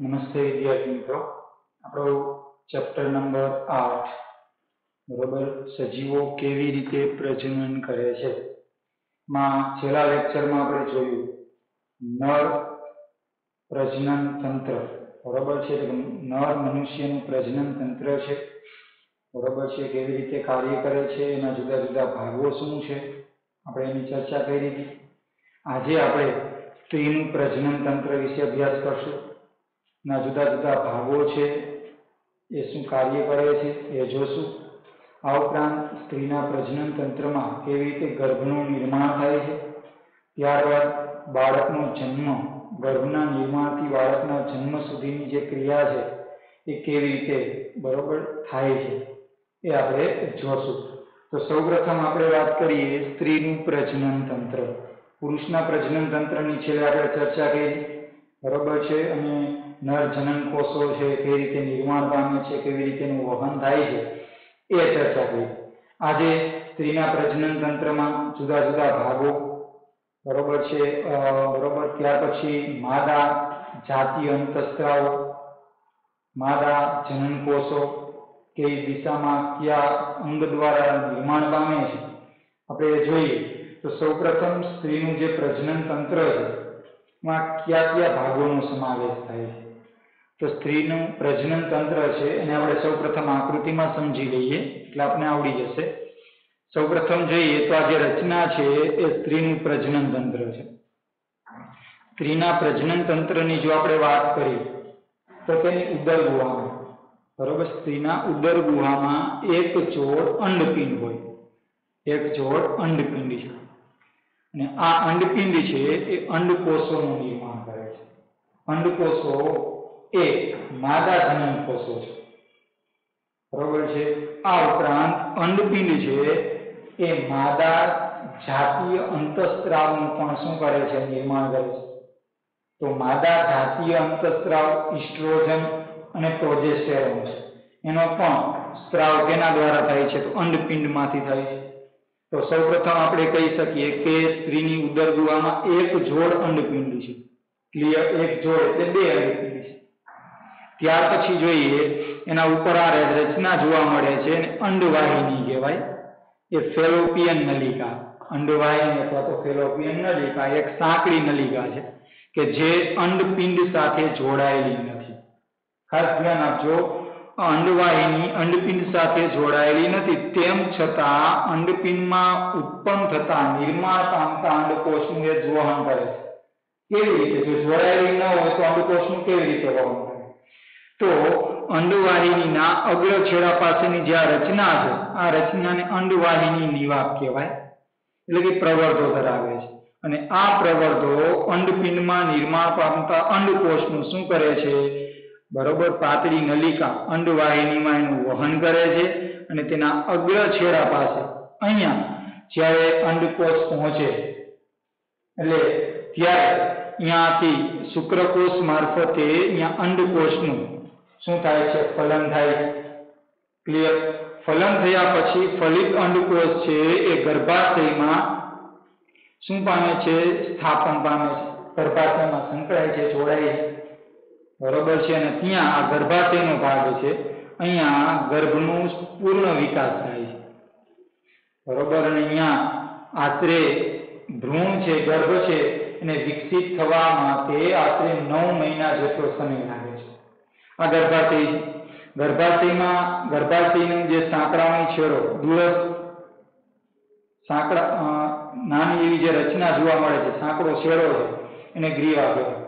નમસ્તે વિદ્યાર્થી મિત્રો. આપણો ચેપ્ટર નંબર આઠ. બરોબર? સજીવો કેવી રીતે પ્રજનન કરે છે? માં છેલ્લા લેક્ચરમાં આપણે જોયું નર પ્રજનન તંત્ર. બરોબર છે? નર મનુષ્યનું પ્રજનન તંત્ર છે. બરોબર છે? કેવી રીતે કાર્ય કરે છે? એના જુદા જુદા ભાગો શું છે? આપણે એની ચર્ચા કરી. હતી આજે આપણે સ્ત્રીનું પ્રજનન તંત્ર વિશે અભ્યાસ કરશું. ના જુદા જુદા ભાગો છે, એ શું કાર્ય કરે છે, એ જોશું. આ ઉપરાંત સ્ત્રીના પ્રજનન તંત્રમાં કેવી રીતે ગર્ભનું નિર્માણ થાય છે? ત્યારબાદ બાળકનો જન્મ, ગર્ભના નિર્માણથી બાળકના જન્મ સુધીની જે ક્રિયા છે, એ કેવી રીતે બરોબર થાય છે, એ આપણે જોશું. તો સૌપ્રથમ આપણે વાત કરીએ સ્ત્રીનું પ્રજનન તંત્ર. પુરુષના પ્રજનન તંત્રની છેલ્લે આપણે ચર્ચા કરી. બરોબર છે? અને નર જનન કોષો છે કેવી રીતે નિર્માણ પામે છે, કેવી રીતે એનું વહન થાય છે, એ ચર્ચા કરી આજે સ્ત્રીના પ્રજનન તંત્રમાં જુદા જુદા ભાગો, બરોબર છે? બરોબર. ત્યાર પછી માદા જાતિ અંતસ્ત્રાવો, માદા જનન કોષો, કઈ દિશામાં કયા અંગ દ્વારા નિર્માણ પામે છે? આપણે જોઈએ. તો સૌપ્રથમ સ્ત્રીનું જે પ્રજનન તંત્ર છે માં કયા કયા ભાગોનો સમાવેશ થાય છે? તો સ્ત્રીનું પ્રજનન તંત્ર છે, એને આપણે સૌપ્રથમ આકૃતિમાં સમજી લઈએ, એટલે આપણે આવડી જશે. સૌપ્રથમ જોઈએ તો આ જે રચના છે, એ સ્ત્રીનું પ્રજનન તંત્ર છે. સ્ત્રીના પ્રજનન તંત્રની જો આપણે વાત કરીએ, તો તેની ઉદર ગુહામાં, બરોબર? સ્ત્રીના ઉદર ગુહામાં એક જોડ અંડપિંડ હોય. એક જોડ અંડપિંડ છે. અને આ અંડપિંડ છે એ અંડકોષોનું નિર્માણ કરે છે. અંડકોષો એ માદા જનન કોષો છે. બરોબર છે? આ ઉપરાંત અંડપિંડ છે એ માદા જાતીય અંતસ્ત્રાવનું પણ શું કરે છે? નિર્માણ કરે છે. તો માદા જાતીય અંતસ્ત્રાવ ઇસ્ટ્રોજન અને પ્રોજેસ્ટેરોન છે. એનો પણ સ્ત્રાવ કેના દ્વારા થાય છે? તો અંડપિંડમાંથી થાય છે. તો સૌપ્રથમ આપણે કહી શકીએ કે સ્ત્રીની ઉદર ગુહામાં એક જોડ અંડપિંડ છે. ક્લિયર એક જોડ એટલે બે અંડપિંડ છે. ત્યાર પછી જોઈએ, એના ઉપર આ રચના જોવા મળે છે અંડવાહિની કહેવાય. એ ફેલોપિયન નલિકા. અંડવાહિની અથવા તો ફેલોપિયન નલિકા એક સાંકડી નલિકા છે કે જે અંડપિંડ સાથે જોડાયેલી નથી. ખાસ ધ્યાન આપજો. અંડવાહિની અંડપિંડ સાથે જોડાયેલી નથી. તેમ છતાં અંડપિંડમાં ઉત્પન્ન થતા નિર્માણ પામતા અંડકોષનું એ જ કરે છે. કેવી રીતે? જો જોડાયેલી ન હોય તો અંડકોષનું કેવી રીતે વહન કરે? તો અંડવાહિનીના અગ્ર છેડા પાસેની જે આ રચના છે, આ રચનાને અંડવાહિની નિવાક કહેવાય. એટલે કે પ્રવર્ધો ધરાવે છે. અને આ પ્રવર્ધો અંડપિંડમાં નિર્માણ પામતા અંડકોષનું શું કરે છે? બરોબર પાતળી નલિકા અંડવાહિનીમાં એનું વહન કરે છે અને તેના અગ્ર છેડા પાસે અહીંયા જ્યારે અંડકોષ પહોંચે, એટલે ત્યારે અહીંયાથી શુક્રકોષ મારફતે અહીંયા અંડકોષનું શું થાય છે? ફલન થાય. ક્લિયર ફલન થયા પછી ફલિત અંડકોષ છે એ ગર્ભાશયમાં શું પામે છે? સ્થાપન પામે છે. ગર્ભાશયમાં સંકળાય છે, જોડાય છે. બરોબર છે અને ત્યાં આ ગર્ભાશયનો ભાગ છે. અહીંયા ગર્ભનું પૂર્ણ વિકાસ થાય છે. બરોબર અને અહીંયા આશરે ભ્રૂણ છે, ગર્ભ છે એને વિકસિત થવા માટે આશરે નવ મહિના જેટલો સમય લાગે છે. આ ગર્ભાશય ગર્ભાશયમાં, ગર્ભાશયનું જે સાંકડાની છેડો દૂરસ્થ સાંકળા નાની એવી જે રચના જોવા મળે છે સાંકડો છેડો છે, એને ગ્રીવા કહેવાય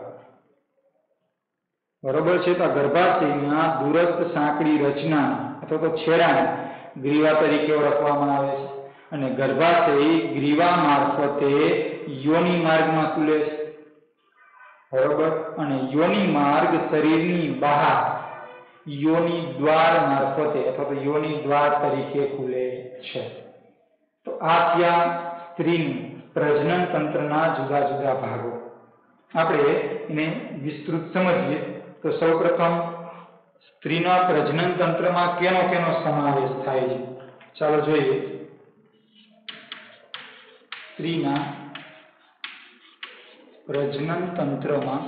બરોબર છે? તો ગર્ભાશયમાં દૂરસ્થ સાંકડી રચના અથવા તો છેડાને ગ્રીવા તરીકે ઓળખવામાં આવે છે. અને ગર્ભાશય ગ્રીવા મારફતે યોની માર્ગમાં ખુલે છે. બરોબર? અને યોની માર્ગ શરીરની બહાર, યોની દ્વાર મારફતે અથવા તો યોની દ્વાર તરીકે ખુલે છે. તો આ ત્યાં સ્ત્રીનું પ્રજનન તંત્રના જુદા જુદા ભાગો. આપણે એને વિસ્તૃત સમજીએ. તો સૌપ્રથમ સ્ત્રીના પ્રજનન તંત્રમાં કેનો કેનો સમાવેશ થાય છે? ચાલો જોઈએ. સ્ત્રીના પ્રજનન તંત્રમાં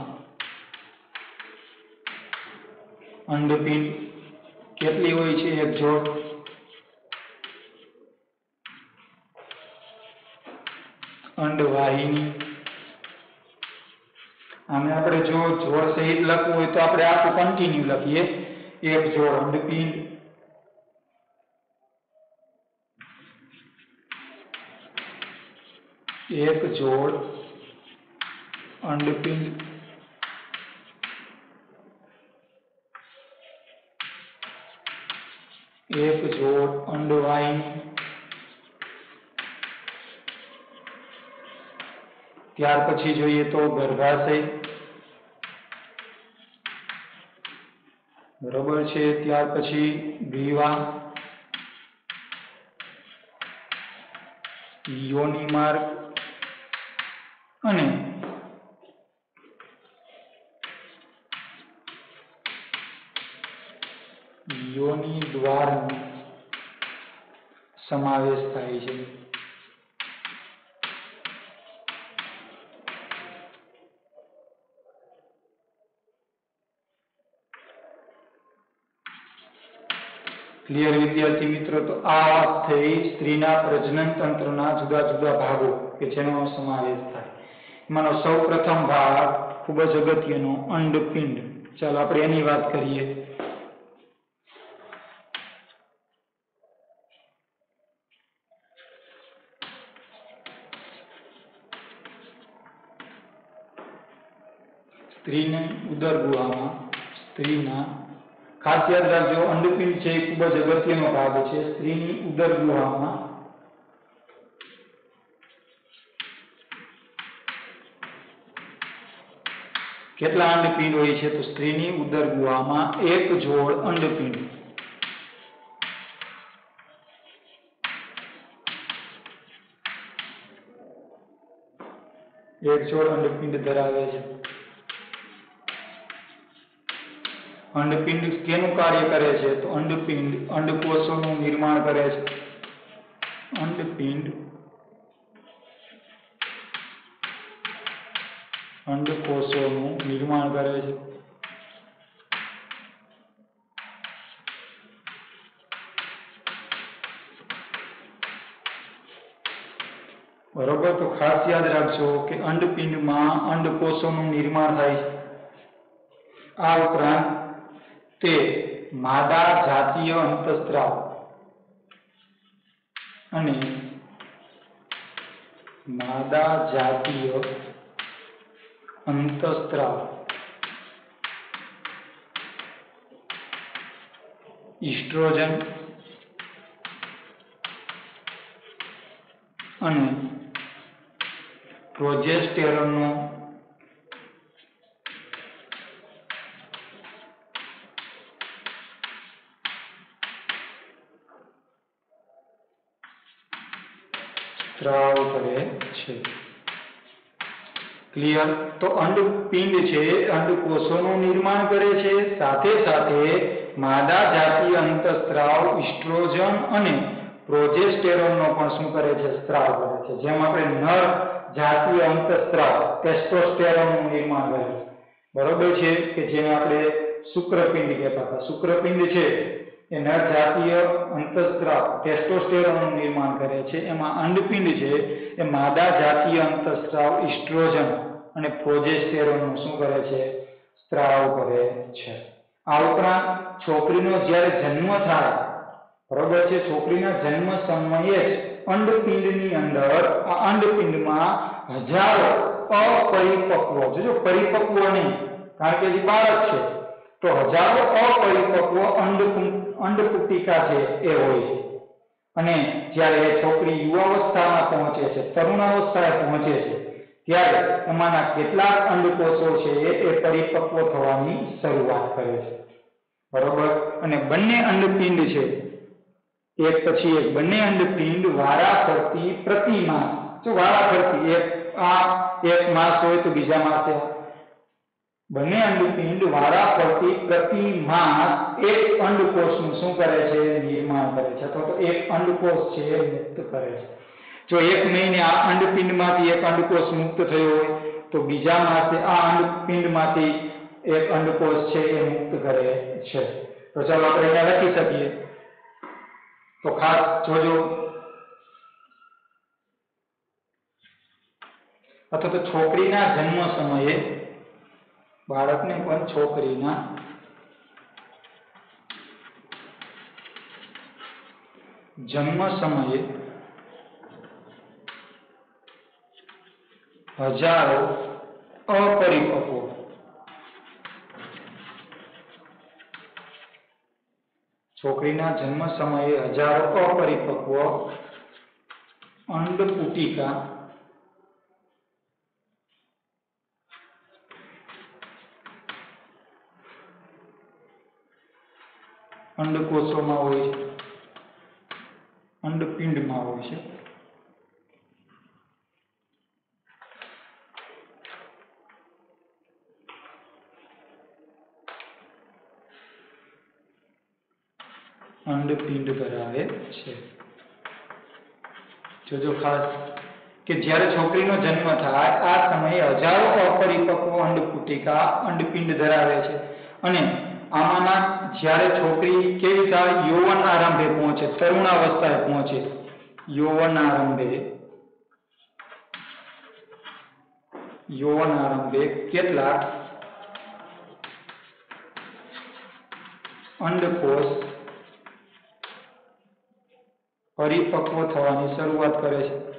અંડપિંડ કેટલી હોય છે? એક જોડ. અંડવાહિની આને આપણે જો જોડ સહિત લખવું હોય તો આપણે આખું કન્ટિન્યુ લખીએ. એક જોડ અંડપિંડ એક જોડ અંડપિંડ એક જોડ અંડવાહિની ત્યાર પછી જોઈએ તો ગર્ભાશય. બરોબર છે, ત્યાર પછી ગ્રીવા યોની માર્ગ. અને યોની દ્વાર સમાવેશ થાય છે. ક્લિયર વિદ્યાર્થી મિત્રો તો આ વાત થઈ સ્ત્રીના પ્રજનન તંત્રના જુદા જુદા ભાગો કે જેનો સમાવેશ થાય એમાંનો સૌ પ્રથમ ભાગ ખૂબ જ અગત્યનો અંડપિંડ ચાલો આપણે એની વાત કરીએ સ્ત્રીને ઉદર ગુહામાં સ્ત્રીના ખાસ યાદ રાખજો અંડપિંડ છે એ ખૂબ જ અગત્યનો ભાગ છે. સ્ત્રીની ઉદર ગુહામાં કેટલા અંડપિંડ હોય છે? તો સ્ત્રીની ઉદર ગુહામાં એક જોડ અંડપિંડ. એક જોડ અંડપિંડ ધરાવે છે. અંડપિંડ કેનું કાર્ય કરે છે? તો અંડપિંડ, અંડકોષોનું નિર્માણ કરે છે. અંડપિંડ, અંડકોષોનું નિર્માણ કરે છે. બરોબર, તો ખાસ યાદ રાખજો કે અંડપિંડમાં અંડકોષોનું નિર્માણ થાય છે. આ ઉપરાંત તે માદા જાતીય અંતસ્ત્રાવ. અને માદા જાતીય અંતસ્ત્રાવ. ઇસ્ટ્રોજન અને પ્રોજેસ્ટેરોનનો સ્ત્રાવ કરે છે ક્લિયર તો અંડપિંડ છે અંડકોષોનું નિર્માણ કરે છે. સાથે સાથે માદા જાતીય અંતસ્ત્રાવ, ઇસ્ટ્રોજન અને પ્રોજેસ્ટેરોનનો પણ શું કરે છે? સ્ત્રાવ કરે છે. જેમ આપણે નર જાતીય અંતસ્ત્રાવ, ટેસ્ટોસ્ટેરોનનું નિર્માણ કરે છે. બરોબર છે કે જેને આપણે શુક્રપિંડ કહેતા હતા? શુક્રપિંડ છે એ નર જાતીય અંતસ્ત્રાવ નિર્માણ કરે છે. એમાં અંડપિંડ છે, એ માદા જાતીય અંતસ્ત્રાવ ઇસ્ટ્રોજન અને પ્રોજેસ્ટેરોનનું શું કરે છે? સ્ત્રાવ કરે છે. આ ઉપરાંત છોકરીનો જ્યારે જન્મ થાય, બરોબર છે, છોકરીના જન્મ સમયે જ અંડપિંડની અંદર, આ અંડપિંડમાં હજારો અપરિપક્વ, જોજો પરિપક્વ નહીં, કારણ કે જે બાળક છે. તો હજારો અપરિપક્વ અંડ અંડપુટિકા છે એ હોય છે. અને જ્યારે છોકરી યુવાવસ્થામાં પહોંચે છે, તરુણાવસ્થાએ પહોંચે છે, ત્યારે એમાંના કેટલાક અંડકોષો છે એ પરિપક્વ થવાની શરૂઆત કરે છે. બરોબર? અને બંને અંડપિંડ છે. એક પછી એક બંને અંડપિંડ વારા ફરતી પ્રતિ માસ જો વારા ફરતી એક આ એક માસ હોય તો બીજા માસે બંને અંડપિંડ વારા ફરતી પ્રતિ માસ એક અંડકોષનું શું કરે છે? નિર્માણ કરે છે. અથવા તો એક અંડકોષ છે મુક્ત કરે છે. જો એક મહિને આ અંડપિંડમાંથી એક અંડકોષ મુક્ત થયો હોય, તો બીજા માસે આ અંડપિંડમાંથી એક અંડકોષ છે એ મુક્ત કરે છે. તો ચાલો આપણે અહીંયા લખી શકીએ. તો ખાસ જોજો. અથવા તો છોકરીના જન્મ સમયે બાળકને પણ છોકરીના જન્મ સમયે હજારો અપરિપક્વ છોકરીના જન્મ સમયે હજારો અપરિપક્વ અંડપુટિકા અંડકોષોમાં હોય છે. અંડપિંડમાં હોય છે. અંડપિંડ ધરાવે છે. જોજો ખાસ કે જ્યારે છોકરીનો જન્મ થાય, આ સમયે હજારો અપરિપક્વ અંડપુટિકા અંડપિંડ ધરાવે છે. અને આમાંના જ્યારે છોકરી કેવી યૌવન આરંભે પહોંચે, તરુણાવસ્થાએ પહોંચે. યૌવન આરંભે યૌવન આરંભે કેટલાક અંડકોષ પરિપક્વ થવાની શરૂઆત કરે છે.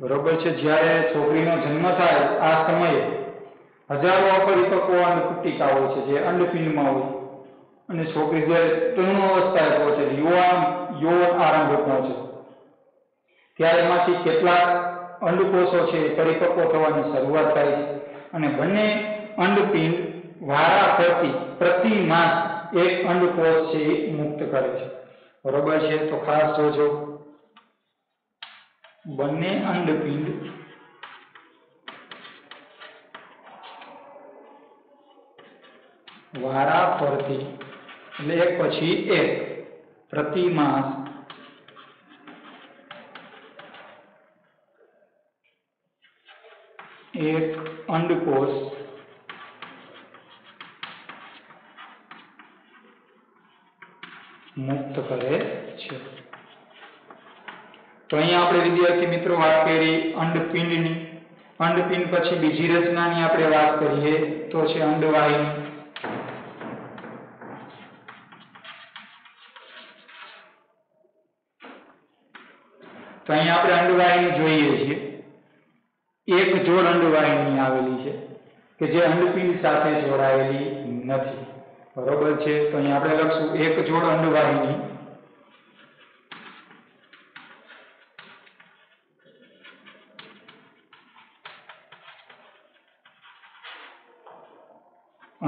બરોબર છે? જ્યારે છોકરીનો જન્મ થાય, આ સમયે હજારો અપરિપક્વ અંડપુટિકા હોય છે, જે અંડપિંડમાં હોય. અને છોકરી જ્યારે તરુણ અવસ્થાએ પહોંચે યુવાન યુવક આરંભ પહોંચે ત્યારે એમાંથી કેટલાક અંડકોષો છે પરિપક્વ થવાની શરૂઆત થાય છે. અને બંને અંડપિંડ વારા ફરતી પ્રતિ માસ એક અંડકોષ છે મુક્ત કરે છે. બરોબર છે? તો ખાસ જોજો. બંને અંડપિંડ વારા ફરતી એટલે એક પછી એક પ્રતિ માસ એક અંડકોષ મુક્ત કરે છે તો અહીંયા આપણે વિદ્યાર્થી મિત્રો વાત કરી અંડપિંડની. અંડપિંડ પછી બીજી રચનાની આપણે વાત કરીએ તો છે અંડવાહિની. તો અહીંયા આપણે અંડવાહિની જોઈએ છીએ. એક જોડ અંડવાહિની આવેલી છે કે જે અંડપિંડ સાથે જોડાયેલી નથી. બરોબર છે? તો અહીંયા આપણે લખશું એક જોડ અંડવાહિની.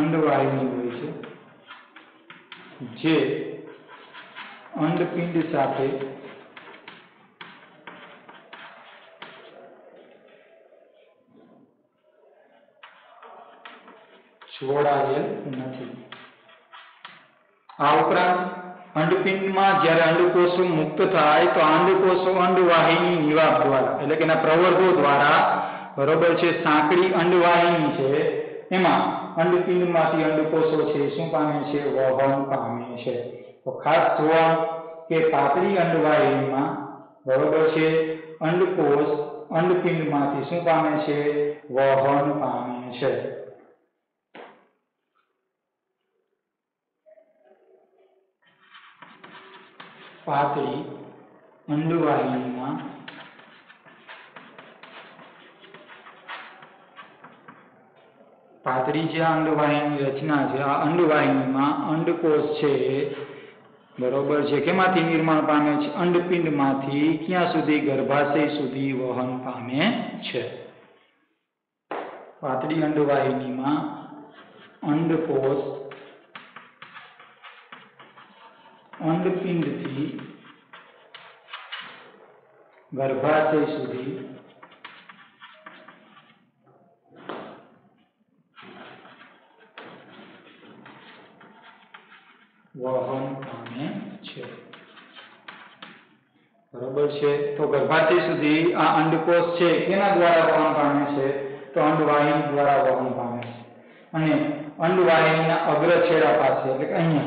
અંડવાહિની હોય છે, જે અંડપિંડ સાથે જોડાયેલ નથી. આ ઉપરાંત અંડપિંડમાં જ્યારે અંડકોષો મુક્ત થાય તો અંડકોષો અંડવાહિની નિવાસ દ્વારા, એટલે કે એના પ્રવર્ગો દ્વારા બરોબર છે, સાંકડી અંડવાહિની છે, એમાં અંડપિંડમાંથી અંડકોષો છે, શું પામે છે? વહન પામે છે. તો ખાસ જોવા કે પાતળી અંડવાહિનીમાં બરોબર છે? અંડકોષ અંડપિંડમાંથી શું પામે છે? વહન પામે છે. પાતળી અંડવાહિનીમાં પાતળી જે અંડવાહિની રચના છે. આ અંડવાહિનીમાં અંડકોષ છે. બરોબર છે. કેમાંથી નિર્માણ પામે છે? અંડપિંડમાંથી ક્યાં સુધી ગર્ભાશય સુધી વહન પામે છે? પાતળી અંડવાહિનીમાં અંડકોષ અંડપિંડથી ગર્ભાશય સુધી વહન પામે છે. બરોબર છે? તો ગર્ભાશય સુધી આ અંડકોષ છે કેના દ્વારા વહન પામે છે? તો અંડવાહિની દ્વારા વહન પામે છે. અને અંડવાહિનીના અગ્ર છેડા પાસે, એટલે કે અહીંયા,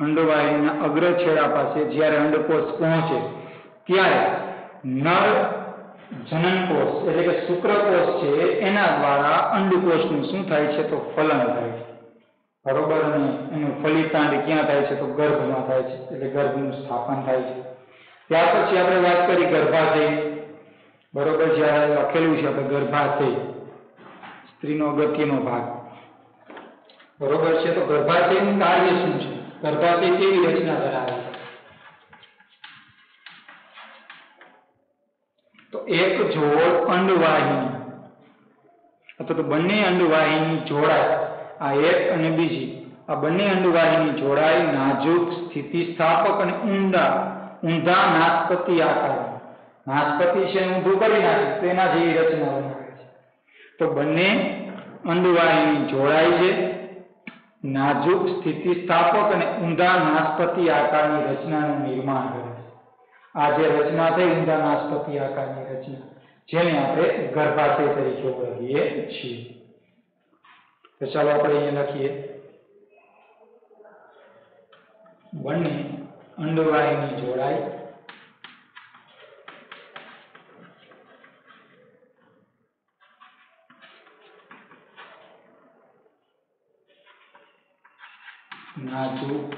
અંડવાહિનીના અગ્ર છેડા પાસે જ્યારે અંડકોષ પહોંચે, ત્યારે નર જનનકોષ, એટલે કે શુક્રકોષ છે, એના દ્વારા અંડકોષનું શું થાય છે? તો ફલન થાય છે. બરોબર અને એનું ફલિતાંડ ક્યાં થાય છે તો ગર્ભમાં થાય છે, એટલે ગર્ભનું સ્થાપન થાય છે. ત્યાર પછી આપણે વાત કરી ગર્ભાશય. બરોબર જ્યારે લખેલું છે આપણે ગર્ભાશય. સ્ત્રીનો અગત્યનો ભાગ. બરોબર છે, તો ગર્ભાશયનું કાર્ય શું છે? ગર્ભાશય કેવી રચના ધરાવે છે? તો એક જોડ અંડવાહિની. અથવા તો બંને અંડવાહિની જોડાય. આ એક અને બીજી. આ બંને અંડવાહિની જોડાઈ નાજુક સ્થિતિસ્થાપક અને ઊંડા, ઊંધા નાસ્પતિ આકાર. નાસ્પતિ છે ઊંધું કરી નાખે તો એના જેવી રચના બનાવે છે. તો બંને અંડવાહિની જોડાય છે નાજુક સ્થિતિસ્થાપક અને ઊંધા નાસ્પતિ આકારની રચનાનું નિર્માણ કરે છે. આ જે રચના થઈ ઊંધા નાસ્પતિ આકારની રચના, જેને આપણે ગર્ભાશય તરીકે ઓળખીએ છીએ. તો ચાલો આપણે અહીંયા લખીએ બંને અંડવાહિની જોડાય નાજુક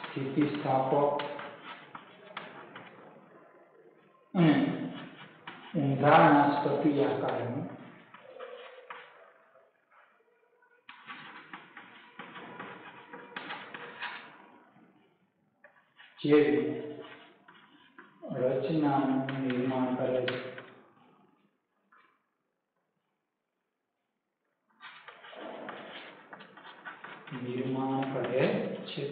સ્થિતિસ્થાપક અને ઊંધા નાસ્પતિ આકારનું જેવી રચનાનું નિર્માણ કરે છે નિર્માણ કરે છે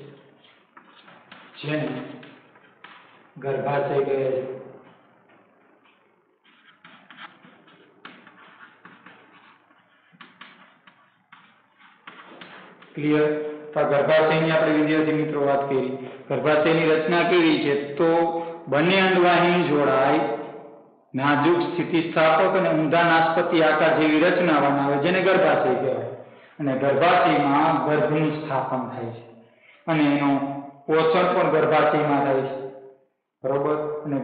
જેને ગર્ભાશય કહે છે ક્લિયર તો ગર્ભાશયની આપણે વિદ્યાર્થી મિત્રો વાત કરી. ગર્ભાશયની રચના કેવી છે? તો બંને અંડવાહિની જોડાય, નાજુક સ્થિતિસ્થાપક અને ઊંધા નાસ્પતિ આકાર જેવી રચના બનાવે જેને ગર્ભાશય કહેવાય. અને ગર્ભાશયમાં ગર્ભનું સ્થાપન થાય છે. અને એનું પોષણ પણ ગર્ભાશયમાં થાય છે. બરોબર? અને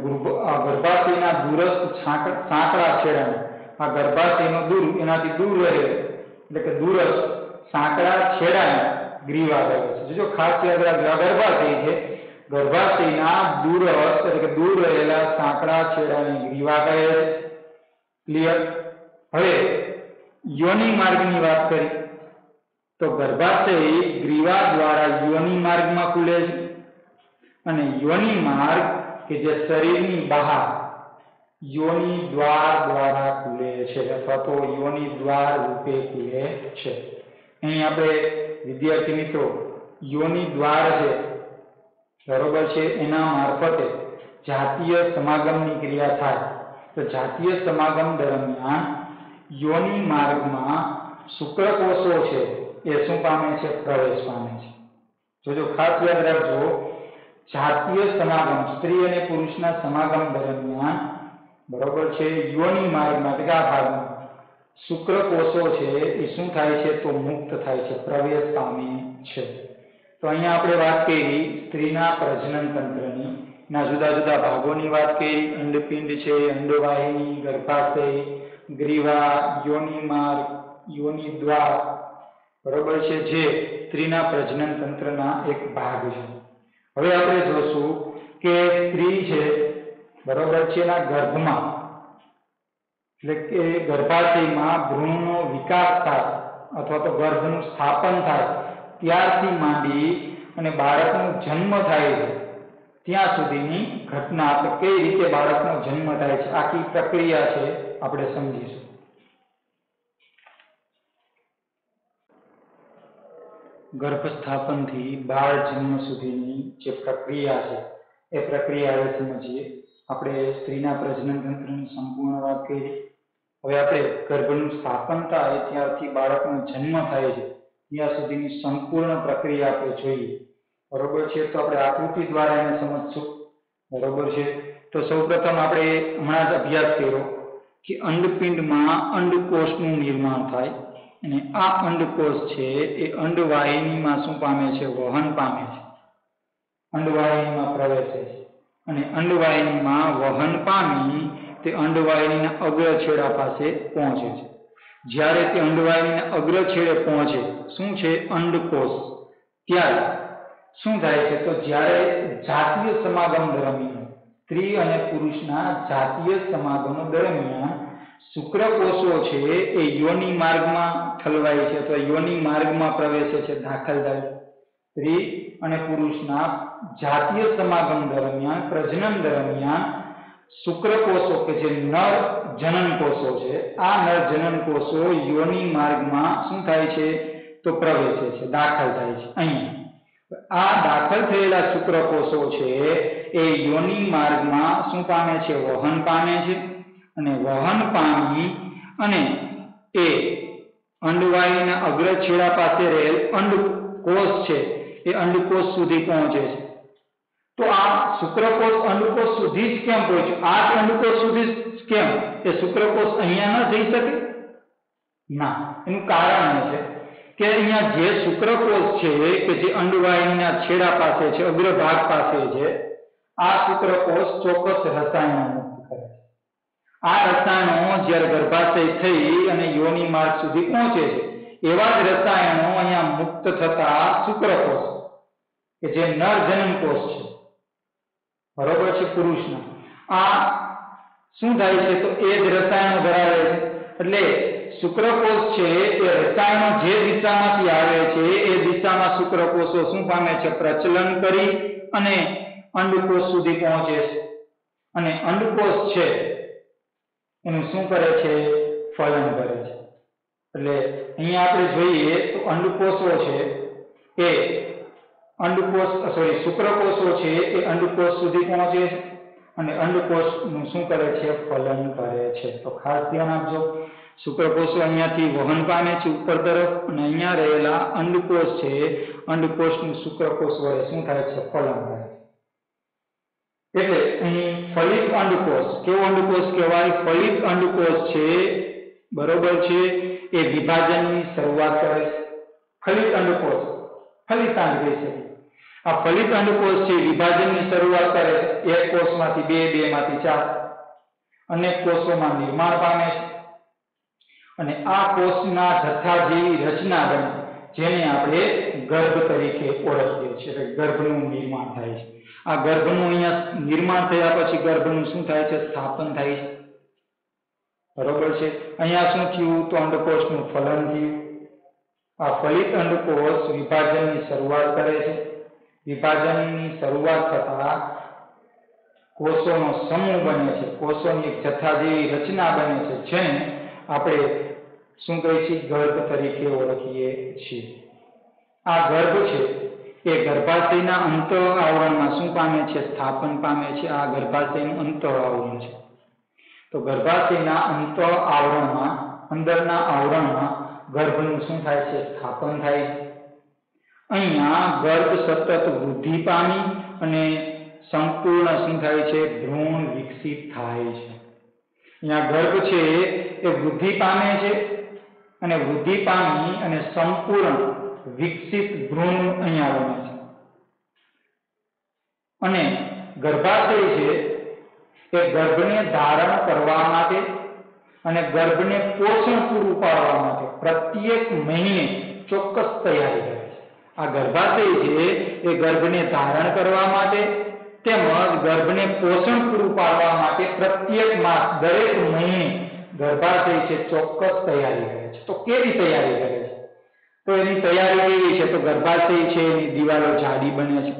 ગર્ભાશયના દૂરસ્થ સાંકડા છેડાને આ ગર્ભાશયનો દૂર, એનાથી દૂર રહે, એટલે કે દૂરસ્થ સાંકડા છેડાને ગ્રીવા કહે છે. જો ખાસ યાદ રાખજો ગર્ભાશય છે ગર્ભાશયના દૂરસ્થ એટલે કે દૂર રહેલા સાંકડા છેડાને ગ્રીવા કહે છે. ક્લિયર હવે યોનિ માર્ગની વાત કરી. તો ગર્ભાશય ગ્રીવા દ્વારા યોનિ માર્ગમાં ખુલે છે. અને યોનિ માર્ગ કે જે શરીરની બહાર યોનિ દ્વાર દ્વારા ખુલે છે અથવા તો યોનિ દ્વાર રૂપે ખુલે છે. અહીં આપણે વિદ્યાર્થી મિત્રો, યોની દ્વાર છે. બરોબર છે? એના મારફતે જાતીય સમાગમની ક્રિયા થાય. તો જાતીય સમાગમ દરમિયાન યોનિ માર્ગમાં શુક્રકોષો છે. એ શું પામે છે? પ્રવેશ પામે છે. જોજો, ખાસ યાદ રાખજો. જાતીય સમાગમ, સ્ત્રી અને પુરુષના સમાગમ દરમિયાન બરોબર છે? યોની માર્ગમાં એટલે કે આ ભાગમાં શુક્રકોષો છે એ શું થાય છે? તો મુક્ત થાય છે પ્રવેશ પામે છે. તો અહીંયા આપણે વાત કરી સ્ત્રીના પ્રજનન તંત્રની. ના, જુદા જુદા ભાગોની વાત કરી. અંડપિંડ છે, અંડવાહિની, ગર્ભાશય, ગ્રીવા યોનિ માર્ગ યોનિ દ્વાર બરોબર છે? જે સ્ત્રીના પ્રજનન તંત્રના એક ભાગ છે. હવે આપણે જોશું કે સ્ત્રી છે, બરોબર છે, એના ગર્ભમાં. એટલે કે ગર્ભાશયમાં ભ્રૂણનો વિકાસ થાય અથવા તો ગર્ભનું સ્થાપન થાય, ત્યારથી માંડી અને બાળકનો જન્મ થાય છે, ત્યાં સુધીની ઘટના. તો કઈ રીતે બાળકનો જન્મ થાય છે? આખી પ્રક્રિયા છે, આપણે સમજીશું. ગર્ભસ્થાપનથી બાળ જન્મ સુધીની જે પ્રક્રિયા છે, એ પ્રક્રિયા હવે સમજીએ. આપણે સ્ત્રીના પ્રજનન તંત્રની સંપૂર્ણ વાત કરી. હવે આપણે ગર્ભનું સ્થાપન થાય ત્યારથી બાળકનો જન્મ થાય છે, ત્યાં સુધીની સંપૂર્ણ પ્રક્રિયા આપણે જોઈએ. બરોબર છે? તો આપણે આકૃતિ દ્વારા એને સમજશું. બરોબર છે? તો સૌપ્રથમ આપણે હમણાં જ અભ્યાસ કર્યો કે અંડપિંડમાં અંડકોષનું નિર્માણ થાય અને આ અંડકોષ છે એ અંડવાહિનીમાં શું પામે છે? વહન પામે છે. અંડવાહિનીમાં પ્રવેશે છે અને અંડવાહિનીમાં વહન પામી તે અંડવાહિનીના અગ્ર છેડા પાસે પહોંચે છે. જ્યારે તે અંડવાહિનીના અગ્ર છેડે પહોંચે, શું છે અંડકોષ? ત્યારે શું થાય છે? તો જ્યારે જાતીય સમાગમ દરમિયાન, સ્ત્રી અને પુરુષના જાતીય સમાગમ દરમિયાન શુક્રકોષો છે, એ યોનિ માર્ગમાં ઠલવાય છે અથવા યોનિ માર્ગમાં પ્રવેશે છે દાખલ થાય સ્ત્રી અને પુરુષના જાતીય સમાગમ દરમિયાન, પ્રજનન દરમિયાન શુક્રકોષો કે જે નર જનન કોષો છે, આ નર જનન કોષો યોનિ માર્ગમાં શું થાય છે? તો પ્રવેશે છે, દાખલ થાય છે અહીંયા આ દાખલ થયેલા શુક્રકોષો છે, એ યોનિ માર્ગમાં શું પામે છે? વહન પામે છે. અને વહન પામી અને એ અંડવાયુના અગ્ર છેડા પાસે રહેલ અંડકોષ છે, એ અંડકોષ સુધી પહોંચે છે. તો આ શુક્રકોષ અનુકોષ સુધી જ કેમ પહોંચ્યું આ જ અંડકોષ સુધી કેમ? એ શુક્રકોષ અહીંયા ન જઈ શકે? ના. એનું કારણ છે કે અહીંયા જે શુક્રકોષ છે કે જે અંડવાહિનીના છેડા પાસે છે, અગ્રભાગ પાસે છે, આ શુક્રકોષ ચોક્કસ રસાયણો કરે છે. આ રસાયણો જ્યારે ગર્ભાશય થઈ અને યોની માર્ગ સુધી પહોંચે છે, એવા જ રસાયણો અહીંયા મુક્ત થતા શુક્રકોષ કે જે નર જનન કોષ છે. બરોબર છે પુરુષનો. આ શું થાય છે? તો એ જ રસાયણો ધરાવે છે. એટલે શુક્રકોષ છે એ રસાયણો જે દિશામાંથી આવે છે, એ દિશામાં શુક્રકોષો શું પામે છે? પ્રચલન કરી અને અંડકોષ સુધી પહોંચે છે. અને અંડકોષ છે એનું શું કરે છે? ફલન કરે છે. એટલે અહીંયા આપણે જોઈએ તો અંડકોષો છે એ અંડકોષ સોરી શુક્રકોષો છે એ અંડકોષ સુધી પહોંચે છે. અને અંડકોષનું શું કરે છે? ફલન કરે છે. તો ખાસ ધ્યાન આપજો. શુક્રકોષો અહીંયાથી વહન પામે છે ઉપર તરફ અને અહીંયા રહેલા અંડકોષ છે, અંડકોષનું શુક્રકોષ વડે શું થાય છે? ફલન થાય એટલે અહીં ફલિત અંડકોષ, કેવો અંડકોષ કહેવાય? ફલિત અંડકોષ છે, બરોબર છે, એ વિભાજનની શરૂઆત કરે છે. ફલિત અંડકોષ ફલિતાંડ કહી શકીએ આ ફલિત અંડકોષ છે વિભાજનની શરૂઆત કરે એક કોષમાંથી બે બે માંથી ચાર. અનેક કોષોમાં નિર્માણ પામે છે. અને આ કોષના જથ્થા જેવી રચના બને, જેને આપણે ગર્ભ તરીકે ઓળખીએ છીએ. ગર્ભનું નિર્માણ થાય છે. આ ગર્ભનું અહીંયા નિર્માણ થયા પછી ગર્ભનું શું થાય છે? સ્થાપન થાય છે. બરોબર છે? અહીંયા શું થયું? તો અંડકોષનું ફલન થયું. આ ફલિત અંડકોષ વિભાજનની શરૂઆત કરે છે. વિભાજનની શરૂઆત થતા કોષોનો સમૂહ બને છે. કોષોની એક જથ્થા જેવી રચના બને છે, જેને આપણે શું કહીએ છીએ ગર્ભ તરીકે ઓળખીએ છીએ. આ ગર્ભ છે એ ગર્ભાશયના અંત આવરણમાં શું પામે છે? સ્થાપન પામે છે. આ ગર્ભાશયનું અંત આવરણ છે. તો ગર્ભાશયના અંત આવરણમાં અંદરના આવરણમાં ગર્ભનું શું થાય છે? સ્થાપન થાય છે. અહીંયા ગર્ભ સતત વૃદ્ધિ પામી અને સંપૂર્ણ શું થાય છે, ભ્રૂણ વિકસિત થાય છે. અહીંયા ગર્ભ છે એ વૃદ્ધિ પામે છે અને વૃદ્ધિ પામી અને સંપૂર્ણ વિકસિત ભ્રૂણ અહીંયા બને છે. અને ગર્ભાશય છે એ ગર્ભને ધારણ કરવા માટે અને ગર્ભને પોષણ પૂરું પાડવા માટે પ્રત્યેક મહિને ચોક્કસ તૈયારી કરે આ ગર્ભાશય છે, એ ગર્ભને ધારણ કરવા માટે તેમજ ગર્ભને પોષણ પૂરું પાડવા માટે પ્રત્યેક માસ દરેક મહિને ગર્ભાશય છે, ચોક્કસ તૈયારી કરે છે. તો કેવી તૈયારી કરે છે? તો એની તૈયારી કેવી છે? તો ગર્ભાશય છે, એની દિવાલો જાડી બને છે.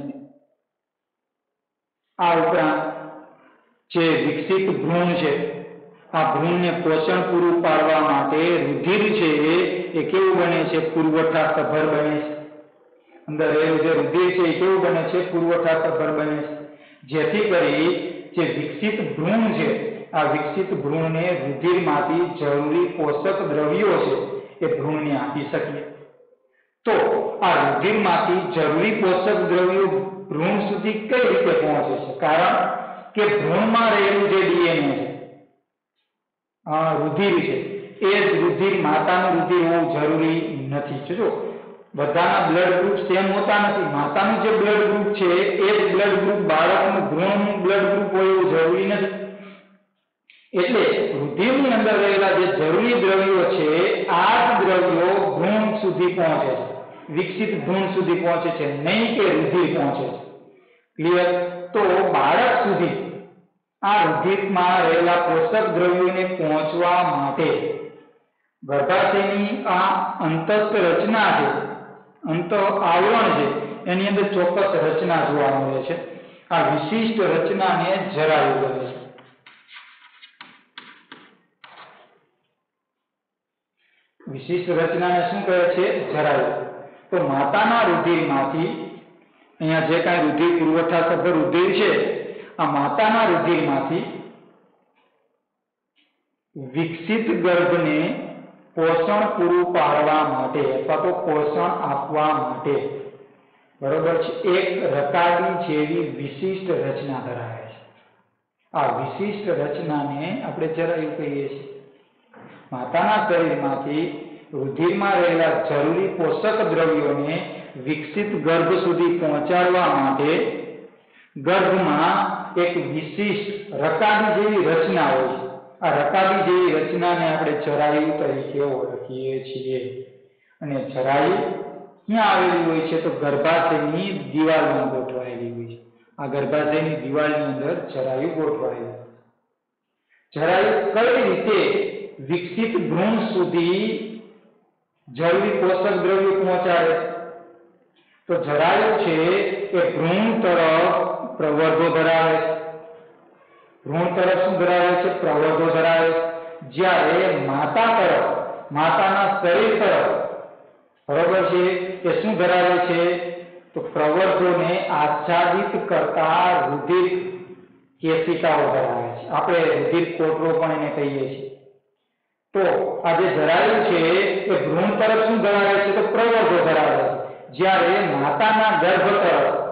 આ ઉપરાંત જે વિકસિત ભ્રૂણ છે, આ ભ્રૂણને પોષણ પૂરું પાડવા માટે રુધિર છે, એ કેવું બને છે? પુરવઠા સભર બને છે. અંદર રહેલું જે રુધિર છે એ કેવું બને છે? પુરવઠા સભર બને છે. જેથી કરી જે વિકસિત ભ્રૂણ છે, આ વિકસિત ભ્રૂણને રુધિરમાંથી જરૂરી પોષક દ્રવ્યો છે, એ ભ્રૂણને આપી શકીએ. તો આ રુધિરમાંથી જરૂરી પોષક દ્રવ્યો ભ્રૂણ સુધી કઈ રીતે પહોંચે છે? કારણ કે ભ્રૂણમાં રહેલું જે ડીએનએ છે રુધિર છે, એ જ રુધિર, માતાનું રુધિર હોવું જરૂરી નથી. જોજો બધાના બ્લડ ગ્રુપ સેમ હોતા નથી. માતાનું જે બ્લડ ગ્રુપ છે, એ જ બ્લડ ગ્રુપ બાળકનું ભ્રૂણનું બ્લડ ગ્રુપ હોય એવું જરૂરી નથી. એટલે રુધિરની અંદર રહેલા જે જરૂરી દ્રવ્યો છે, આ જ દ્રવ્યો ભ્રૂણ સુધી પહોંચે છે. વિકસિત ભ્રૂણ સુધી પહોંચે છે, નહીં કે રુધિર પહોંચે છે. ક્લિયર તો બાળક સુધી આ રુધિરમાં રહેલા પોષક દ્રવ્યોને પહોંચવા માટે ગર્ભાશયની આ અંતસ્થ રચના છે અંત આવરણ છે એની અંદર ચોક્કસ રચના જોવા મળે છે. આ વિશિષ્ટ રચનાને જરાયું કહે છે. વિશિષ્ટ રચનાને શું કહે છે? જરાયુ. તો માતાના રુધિરમાંથી, અહીંયા જે કાંઈ રુધિર પુરવઠા સભર રુધિર છે, આ માતાના રુધિરમાંથી વિકસિત ગર્ભને પોષણ પૂરું પાડવા માટે અથવા તો પોષણ આપવા માટે બરોબર છે એક રકાબી જેવી વિશિષ્ટ રચના ધરાવે છે આ વિશિષ્ટ રચનાને આપણે જરાયું કહીએ છીએ માતાના શરીરમાંથી રુધિરમાં રહેલા જરૂરી પોષક દ્રવ્યોને વિકસિત ગર્ભ સુધી પહોંચાડવા માટે ગર્ભમાં એક વિશિષ્ટ રકાબી જેવી રચના હોય છે. આ રકાબી જેવી રચનાને આપણે જરાયુ તરીકે ઓળખીએ છીએ? અને જરાયુ ક્યાં આવેલી હોય છે? તો ગર્ભાશયની દિવાલમાં ગોઠવાયેલી હોય છે. આ ગર્ભાશયની દિવાલની અંદર જરાયુ ગોઠવાયેલું જરાયુ કઈ રીતે વિકસિત ભ્રૂણ સુધી જરૂરી પોષક દ્રવ્યો પહોંચાડે તો જરાયુ છે એ ભ્રૂણ તરફ પ્રવર્ધો ધરાવે છે. ભ્રૂણ તરફ શું ધરાવે છે પ્રવર્ધો ધરાવે છે જ્યારે માતા તરફ માતાના શરીર તરફ બરોબર છે એ શું ધરાવે છે તો પ્રવર્ધોને આચ્છાદિત કરતા રુધિર કેશિકાઓ ધરાવે છે આપણે રુધિર કોટરો પણ એને કહીએ છીએ તો આ જે ધરાયું છે એ ભ્રૂણ તરફ શું ધરાવે છે તો પ્રવર્ધો ધરાવે છે જ્યારે માતાના ગર્ભ તરફ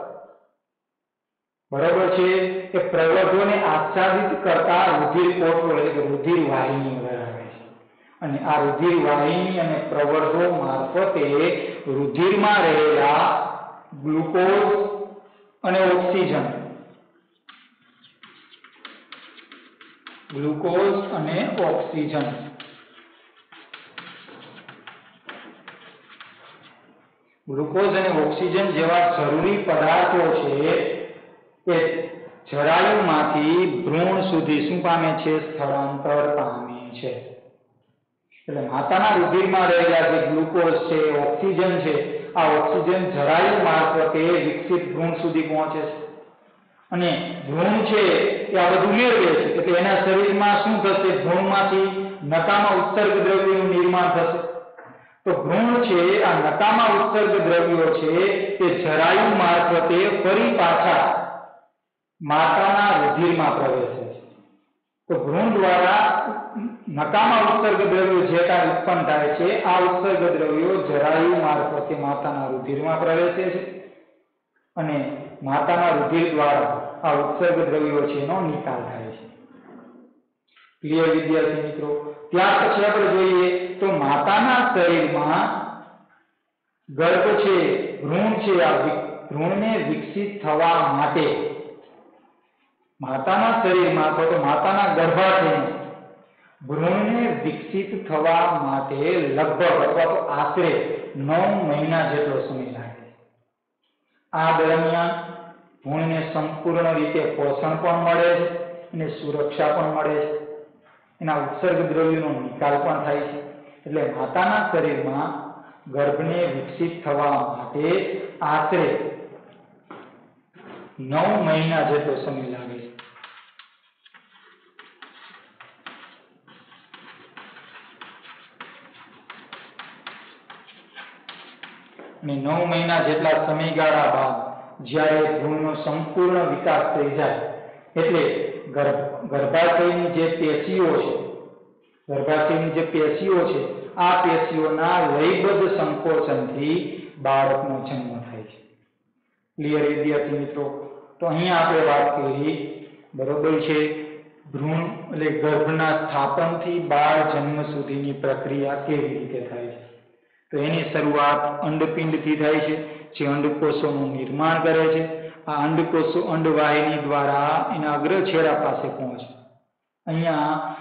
બરોબર છે? કે પ્રવર્ધોને આચ્છાદિત કરતા રુધિર કોટરો એટલે કે રુધિર વાહિની ધરાવે છે. અને આ રુધિર વાહિની અને પ્રવર્ધો મારફતે રુધિરમાં રહેલા ગ્લુકોઝ અને ઓક્સિજન, ગ્લુકોઝ અને ઓક્સિજન, ગ્લુકોઝ અને ઓક્સિજન જેવા જરૂરી પદાર્થો છે એ જરાયુમાંથી ભ્રૂણ સુધી શું પામે છે? સ્થળાંતર પામે છે. એટલે માતાના રુધિરમાં રહેલા જે ગ્લુકોઝ છે, ઓક્સિજન છે, આ ઓક્સિજન જરાયુ મારફતે વિકસિત ભ્રૂણ સુધી પહોંચે છે. અને ભ્રૂણ છે એ આ બધું મેળવે છે. એટલે એના શરીરમાં શું થશે? ભ્રૂણમાંથી નકામા ઉત્સર્ગ દ્રવ્યનું નિર્માણ થશે. તો ભ્રૂણ છે, આ નકામા ઉત્સર્ગ દ્રવ્યો છે તે જરાયુ મારફતે ફરી પાછા માતાના રુધિરમાં પ્રવેશે છે. તો ભ્રૂણ દ્વારા નકામા ઉત્સર્ગ દ્રવ્યો જે કાંઈ ઉત્પન્ન થાય છે, આ ઉત્સર્ગ દ્રવ્યો જરાયુ મારફતે માતાના રુધિરમાં પ્રવેશે છે. અને માતાના રુધિર દ્વારા આ ઉત્સર્ગ દ્રવ્યો છે એનો નિકાલ થાય છે. ક્લિયર વિદ્યાર્થી મિત્રો, ત્યાર પછી આપણે જોઈએ તો માતાના શરીરમાં ગર્ભ છે, ભ્રૂણ છે, આ ભ્રૂણને વિકસિત થવા માટે માતાના શરીરમાં અથવા તો માતાના ગર્ભાશયમાં. ભ્રૂણને વિકસિત થવા માટે લગભગ અથવા તો આશરે નવ મહિના જેટલો સમય લાગે. આ દરમિયાન ભ્રૂણને સંપૂર્ણ રીતે પોષણ પણ મળે છે અને સુરક્ષા પણ મળે છે. એના ઉત્સર્ગ દ્રવ્યોનો નિકાલ પણ થાય છે. એટલે માતાના શરીરમાં ગર્ભને વિકસિત થવા માટે આશરે નવ મહિના જેટલો સમય લાગે. અને નવ મહિના જેટલા સમયગાળા બાદ જ્યારે ભ્રૂણનો સંપૂર્ણ વિકાસ થઈ જાય, એટલે ગર્ભ, ગર્ભાશયની જે પેશીઓ છે, ગર્ભાશયની જે પેશીઓ છે, આ પેશીઓના લયબદ્ધ સંકોચનથી બાળકનો જન્મ થાય છે. ક્લિયર વિદ્યાર્થી મિત્રો? તો અહીંયા આપણે વાત કરી, બરોબર છે? ભ્રૂણ એટલે ગર્ભના સ્થાપનથી બાળ જન્મ સુધીની પ્રક્રિયા કેવી રીતે થાય છે? તો એની શરૂઆત અંડપિંડથી થાય છે, જે અંડકોષોનું નિર્માણ કરે છે. આ અંડકોષો અંડવાહિની દ્વારા એના અગ્રછેડા પાસે પહોંચે. અહીંયા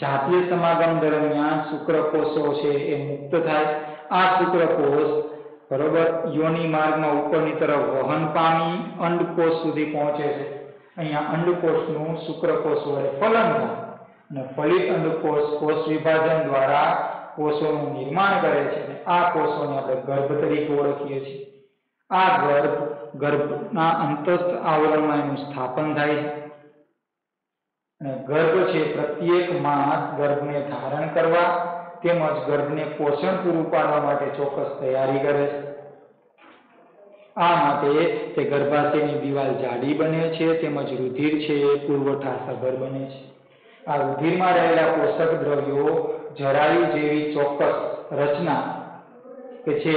જાતીય સમાગમ દરમિયાન શુક્રકોષો છે એ મુક્ત થાય. આ શુક્રકોષ બરોબર યોની માર્ગમાં ઉપરની તરફ વહન પામી અંડકોષ સુધી પહોંચે છે. અહીંયા અંડકોષનું શુક્રકોષ વડે ફલન થાય. અને ફલિત અંડકોષ કોષ વિભાજન દ્વારા કોષોનું નિર્માણ કરે છે અને આ કોષોને આપણે ગર્ભ તરીકે ઓળખીએ છીએ. આ ગર્ભ, ગર્ભના અંતસ્થ આવરણમાં એનું સ્થાપન થાય છે. અને ગર્ભ છે પ્રત્યેક માસ ગર્ભને ધારણ કરવા તેમજ ગર્ભને પોષણ પૂરું પાડવા માટે ચોક્કસ તૈયારી કરે છે. આ માટે તે ગર્ભાશયની દિવાલ જાડી બને છે તેમજ રુધિર છે એ પુરવઠા સભર બને છે. આ રુધિરમાં રહેલા પોષક દ્રવ્યો જરાયુ જેવી ચોક્કસ રચના કે જે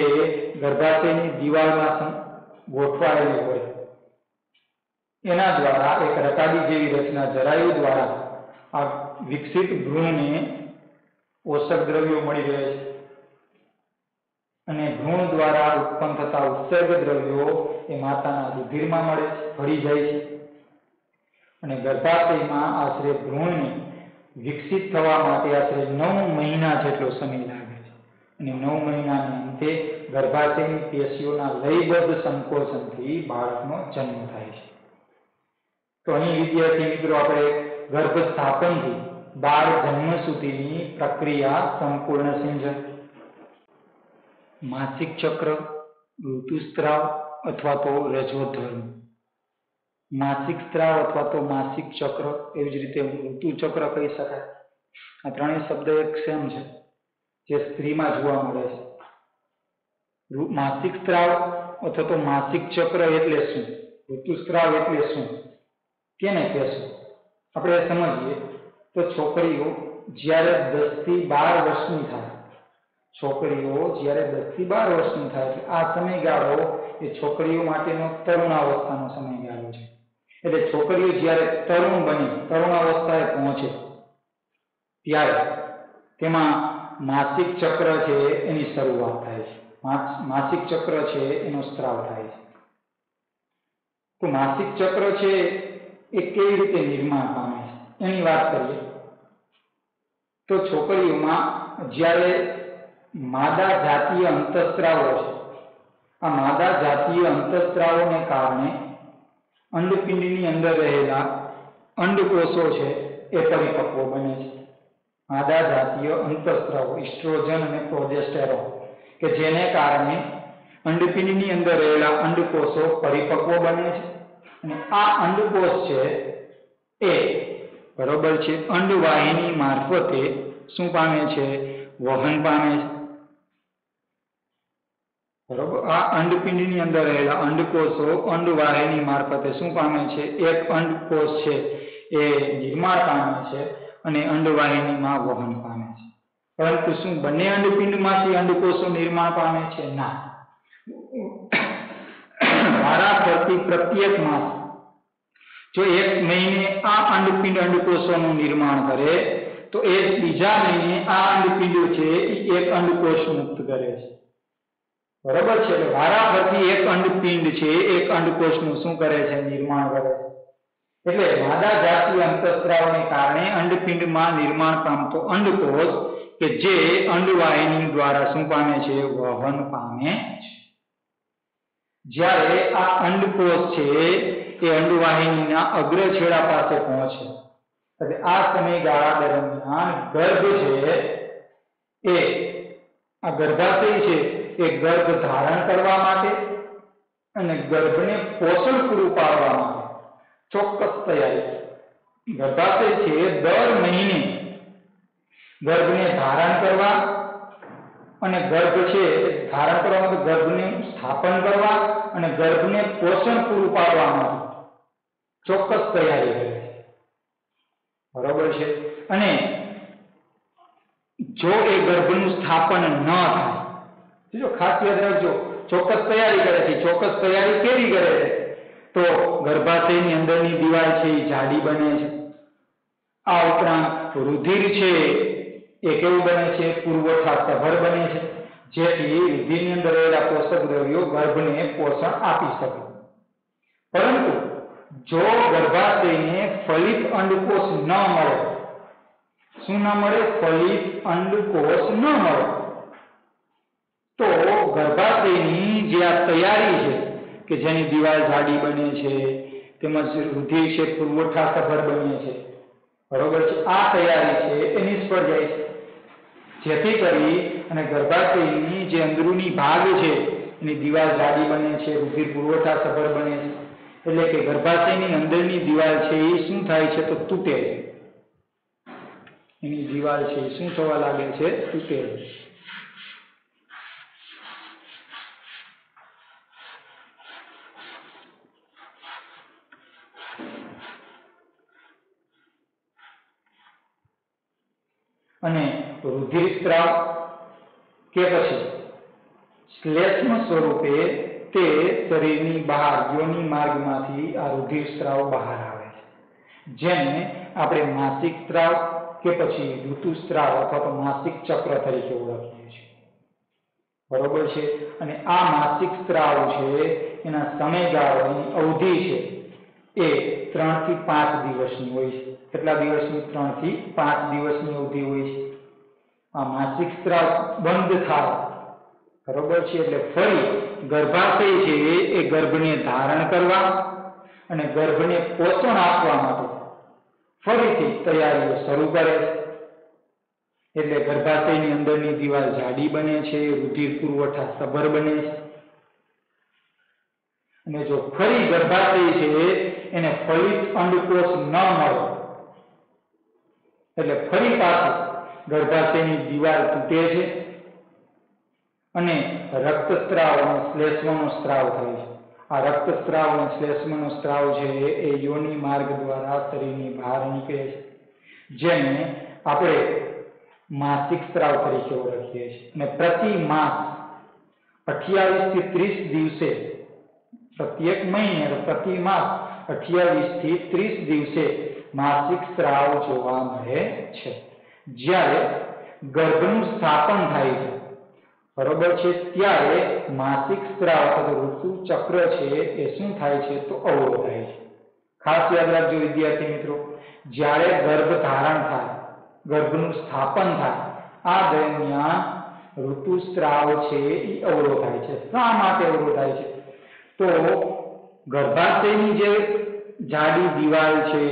ગર્ભાશયની દિવાલમાં ગોઠવાયેલી હોય. એના દ્વારા એક રકાબી જેવી રચના જરાયુ દ્વારા આ વિકસિત ભ્રૂણને પોષક દ્રવ્યો મળી રહે છે. અને ભ્રૂણ દ્વારા ઉત્પન્ન થતા ઉત્સર્ગ દ્રવ્યો એ માતાના રુધિરમાં મળે છે, ભળી જાય છે. અને ગર્ભાશયમાં આશરે ભ્રૂણને વિકસિત થવા માટે આશરે નવ મહિના જેટલો સમય લાગે છે. અને નવ મહિનાના અંતે ગર્ભાશયની પેશીઓના લયબદ્ધ સંકોચનથી બાળકનો જન્મ થાય છે. તો અહીં વિદ્યાર્થી મિત્રો, આપણે ગર્ભ સ્થાપનથી બાળ જન્મ સુધીની પ્રક્રિયા સંપૂર્ણ સમજાય માસિક ચક્ર, ઋતુસ્ત્રાવ અથવા તો રજોધર્મ. માસિક સ્ત્રાવ અથવા તો માસિક ચક્ર, એવી જ રીતે ઋતુ ચક્ર કહી શકાય. આ ત્રણેય શબ્દ એક સેમ છે, જે સ્ત્રીમાં જોવા મળે છે. માસિક સ્ત્રાવ અથવા તો માસિક ચક્ર એટલે શું? ઋતુસ્ત્રાવ એટલે શું? કેને કહેશું. આપણે સમજીએ તો છોકરીઓ જ્યારે દસથી બાર વર્ષની થાય, છોકરીઓ જ્યારે દસથી બાર વર્ષની થાય આ સમયગાળો એ છોકરીઓ માટેનો તરુણાવસ્થાનો સમયગાળો છે. એટલે છોકરીઓ જ્યારે તરુણ બની તરુણાવસ્થાએ પહોંચે, ત્યારે તેમાં માસિક ચક્ર છે એની શરૂઆત થાય છે. માસિક ચક્ર છે એનો સ્ત્રાવ થાય છે. તો માસિક ચક્ર છે એ કેવી રીતે નિર્માણ પામે છે? એની વાત કરીએ. તો છોકરીઓમાં જ્યારે માદા જાતીય અંતસ્ત્રાવો છે, આ માદા જાતીય અંતસ્ત્રાવોને કારણે અંડપિંડની અંદર રહેલા અંડકોષો છે એ પરિપક્વ બને છે. માદા જાતીય અંતસ્ત્રાવો, ઇસ્ટ્રોજન અને પ્રોજેસ્ટેરો કે જેને કારણે અંડપિંડની અંદર રહેલા અંડકોષો પરિપક્વ બને છે. અને આ અંડકોષ છે એ, બરોબર છે અંડવાહિની મારફતે શું પામે છે? વહન પામે છે. બરોબર? આ અંડપિંડની અંદર રહેલા અંડકોષો અંડવાહિની મારફતે શું પામે છે? એક અંડકોષ છે, એ નિર્માણ પામે છે અને અંડવાહિનીમાં વહન પામે છે. પરંતુ શું બંને અંડપિંડમાંથી અંડકોષો નિર્માણ પામે છે? ના. વારા ફરતી પ્રત્યેક માસ જો એક મહિને આ અંડપિંડ અંડકોષોનું નિર્માણ કરે, તો એ બીજા મહિને આ અંડપિંડ છે એ એક અંડકોષ મુક્ત કરે છે. બરાબર છે? એટલે વારા ફરતી એક અંડપિંડ છે, એક અંડકોષનું શું કરે છે? નિર્માણ કરે છે. એટલે માદા જાતીય અંતસ્ત્રાવને કારણે અંડપિંડમાં નિર્માણ પામતો અંડકોષ કે જે અંડવાહિની દ્વારા શું પામે છે? વહન પામે છે. જ્યારે આ અંડકોષ છે, એ અંડવાહિનીના અગ્રછેડા પાસે પહોંચે. એટલે આ સમયગાળા દરમિયાન ગર્ભ છે, એ આ ગર્ભાશય છે એ ગર્ભ ધારણ કરવા માટે અને ગર્ભને પોષણ પૂરું પાડવા માટે ચોક્કસ તૈયારી ગર્ભાશય છે દર મહિને ગર્ભને ધારણ કરવા અને ગર્ભ છે ધારણ કરવા માટે ગર્ભને સ્થાપન કરવા અને ગર્ભને પોષણ પૂરું પાડવા માટે ચોક્કસ તૈયારી કરે બરોબર છે? અને જો એ ગર્ભનું સ્થાપન ન થાય જો ખાસ યાદ રાખજો ચોક્કસ તૈયારી કરે છે ચોક્કસ તૈયારી કેવી કરે છે તો ગર્ભાશયની અંદરની દિવાલ છે, એ જાડી બને છે. આ ઉપરાંત રુધિર છે, એ કેવું બને છે? પુરવઠા સભર બને છે. જેથી રુધિરની અંદર રહેલા પોષક દ્રવ્યો ગર્ભને પોષણ આપી શકે. પરંતુ જો ગર્ભાશયને ફલિત અંડકોષ ન મળે, શું ન મળે? ફલિત અંડકોષ ન મળે. તો ગર્ભાશયની જે આ તૈયારી છે, કે જેની દિવાલ જાડી બને છે, તેમજ રુધિર છે, પુરવઠા સફળ બને છે, બરોબર છે? આ તૈયારી છે એ નિષ્ફળ જાય છે. જેથી કરી અને ગર્ભાશયની જે અંદરૂની ભાગ છે, એની દિવાલ જાડી બને છે, રુધિર પુરવઠા સફળ બને છે. એટલે કે ગર્ભાશયની અંદરની દિવાલ છે, એ શું થાય છે તો તૂટે એની દિવાલ છે, એ શું થવા લાગે છે? તૂટે અને રુધિર સ્ત્રાવ કે પછી શ્લેષ્મ સ્વરૂપે તે શરીરની બહાર યોની માર્ગમાંથી આ રુધિર સ્ત્રાવ બહાર આવે છે. જેને આપણે માસિક સ્ત્રાવ કે પછી ઋતુસ્ત્રાવ અથવા તો માસિક ચક્ર તરીકે ઓળખીએ છીએ. બરોબર છે? અને આ માસિક સ્ત્રાવ છે, એના સમયગાળાની અવધિ છે. એ ત્રણથી પાંચ દિવસની હોય છે. કેટલા દિવસની? ત્રણથી પાંચ દિવસની અવધિ હોય છે. આ માસિક સ્ત્રાવ બંધ થાય. બરોબર છે? એટલે ફરી ગર્ભાશય છે એ ગર્ભને ધારણ કરવા અને ગર્ભને પોષણ આપવા માટે ફરીથી તૈયારીઓ શરૂ કરે છે. એટલે ગર્ભાશયની અંદરની દિવાલ જાડી બને છે, રુધિર પુરવઠા સભર બને છે. અને જો ફરી ગર્ભાશય છે, એને ફલિત અંડકોષ ન મળે. એટલે ફરી પાછું ગર્ભાશયની દિવાલ તૂટે છે અને રક્તસ્ત્રાવ અને શ્લેષ્મનો સ્ત્રાવ થાય છે. આ રક્તસ્ત્રાવ અને શ્લેષ્મનો સ્ત્રાવ છે એ યોની માર્ગ દ્વારા શરીરની બહાર નીકળે છે. જેને આપણે માસિક સ્ત્રાવ તરીકે ઓળખીએ છીએ. અને પ્રતિ માસ અઠ્યાવીસથી ત્રીસ દિવસે પ્રત્યેક મહિને પ્રતિ માસ અઠ્યાવીસથી ત્રીસ દિવસે માસિક સ્ત્રાવ જોવા મળે છે. જ્યારે ગર્ભનું સ્થાપન થાય છે, બરોબર છે, ત્યારે માસિક સ્ત્રાવ અથવા ઋતુ ચક્ર છે એ શું થાય છે, તો અવરોધ થાય છે. ખાસ યાદ રાખજો વિદ્યાર્થી મિત્રો, જ્યારે ગર્ભ ધારણ થાય, ગર્ભનું સ્થાપન થાય, આ દરમિયાન ઋતુસ્ત્રાવ છે એ અવરોધાય છે. શા માટે અવરોધાય છે? તો ગર્ભાશયની જે જાડી દિવાલ છે,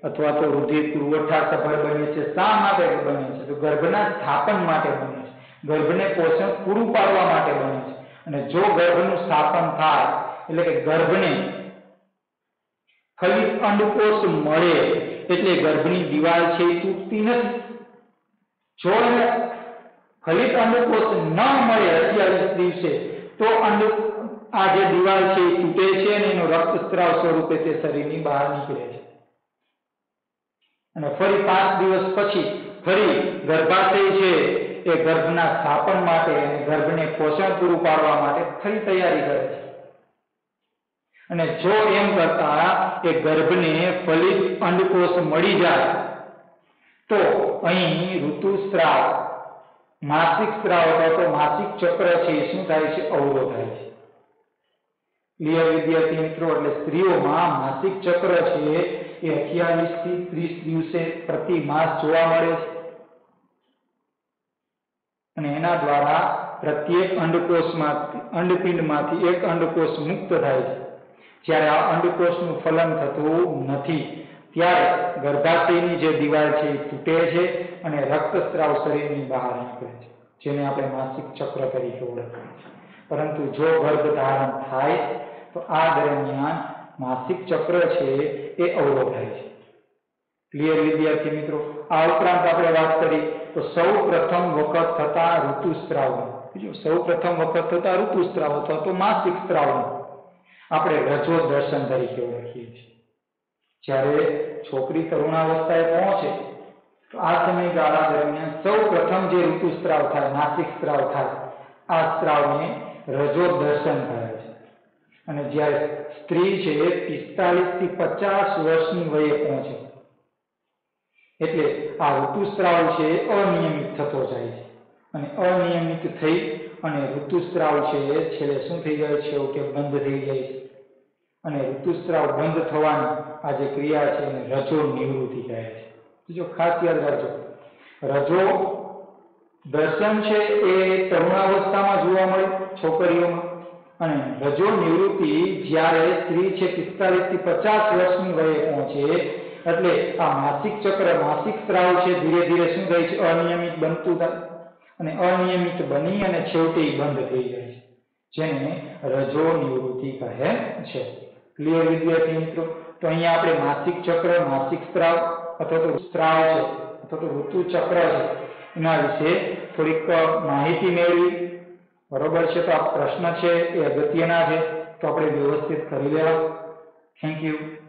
અથવા તો રુધિર પુરવઠા સફળ બને છે, શા માટે બને છે? તો ગર્ભના સ્થાપન માટે બને છે. ગર્ભને પોષણ પૂરું પાડવા માટે બને છે. અને જો ગર્ભનું સ્થાપન થાય, એટલે કે ગર્ભને ફલિત અંડકોષ મળે, એટલે ગર્ભની દિવાલ છે એ તૂટતી નથી. જો એને ફલિત અંડકોષ ન મળે અઠ્યાવીસ દિવસે, તો અંડ આ જે દિવાલ છે એ તૂટે છે અને એનો રક્તસ્ત્રાવ સ્વરૂપે તે શરીરની બહાર નીકળે છે. અને ફરી પાંચ દિવસ પછી ફરી ગર્ભાશય છે એ ગર્ભના સ્થાપન માટે અને ગર્ભને પોષણ પૂરું પાડવા માટે ફરી તૈયારી કરે છે. અને જો એમ કરતા એ ગર્ભને ફલિત અંડકોષ મળી જાય, તો અહીં ઋતુસ્ત્રાવ માસિક સ્ત્રાવ અથવા તો માસિક ચક્ર છે એ શું થાય છે? અવરોધ થાય છે. ક્લિયર વિદ્યાર્થી મિત્રો એટલે સ્ત્રીઓમાં માસિક ચક્ર છે એ અઠ્યાવીસથી ત્રીસ દિવસે પ્રતિ માસ જોવા મળે છે. અને એના દ્વારા પ્રત્યેક અંડકોષમાંથી અંડપિંડમાંથી એક અંડકોષ મુક્ત થાય છે. જ્યારે આ અંડકોષનું ફલન થતું નથી, ત્યારે ગર્ભાશયની જે દિવાલ છે એ તૂટે છે અને રક્તસ્રાવ શરીરની બહાર નીકળે છે, જેને આપણે માસિક ચક્ર તરીકે ઓળખીએ છીએ. પરંતુ જો ગર્ભ ધારણ થાય તો આ દરમિયાન માસિક ચક્ર છે એ અવરોધાય છે. ક્લિયર વિદ્યાર્થી મિત્રો? આ ઉપરાંત આપણે વાત કરી તો સૌ પ્રથમ વખત થતા ઋતુસ્ત્રાવ બીજું સૌ પ્રથમ વખત થતા ઋતુસ્ત્રાવ અથવા તો માસિક સ્ત્રાવ આપણે રજો દર્શન તરીકે ઓળખીએ છીએ. જ્યારે છોકરી તરુણાવસ્થાએ પહોંચે, તો આ સમયગાળા દરમિયાન સૌ પ્રથમ જે ઋતુસ્ત્રાવ થાય, માસિક સ્ત્રાવ થાય, આ સ્ત્રાવને રજો દર્શન છે. અને જ્યારે સ્ત્રી છે એ પિસ્તાલીસથી પચાસ વર્ષની વયે પહોંચે. એટલે આ ઋતુસ્ત્રાવ છે એ અનિયમિત થતો જાય છે. અને અનિયમિત થઈ અને ઋતુસ્ત્રાવ છે એ છેલ્લે શું થઈ જાય? છે કે બંધ થઈ જાય છે. અને ઋતુસ્ત્રાવ બંધ થવાની આ જે ક્રિયા છે એને રજો નિવૃત્તિ કહે છે. જો ખાસ યાદ રાખજો. રજો દર્શન છે એ તરુણાવસ્થામાં જોવા મળે છોકરીઓમાં. અને રજો નિવૃત્તિ જ્યારે સ્ત્રી છે પિસ્તાલીસથી પચાસ વર્ષની વયે પહોંચે, એટલે આ માસિક ચક્ર, માસિક સ્ત્રાવ છે, ધીરે ધીરે શું થાય છે? અનિયમિત બનતું થાય. અને અનિયમિત બની અને છેવટે બંધ થઈ જાય છે. જેને રજો નિવૃત્તિ કહે છે. ક્લિયર વિદ્યાર્થી મિત્રો? તો અહીંયા આપણે માસિક ચક્ર, માસિક સ્ત્રાવ, અથવા તો સ્ત્રાવ છે, અથવા તો ઋતુ ચક્ર છે, એના વિશે થોડીક માહિતી મેળવી. બરોબર છે, તો આ પ્રશ્ન છે, એ અગત્યના છે, તો આપણે વ્યવસ્થિત કરી લેવા. Thank you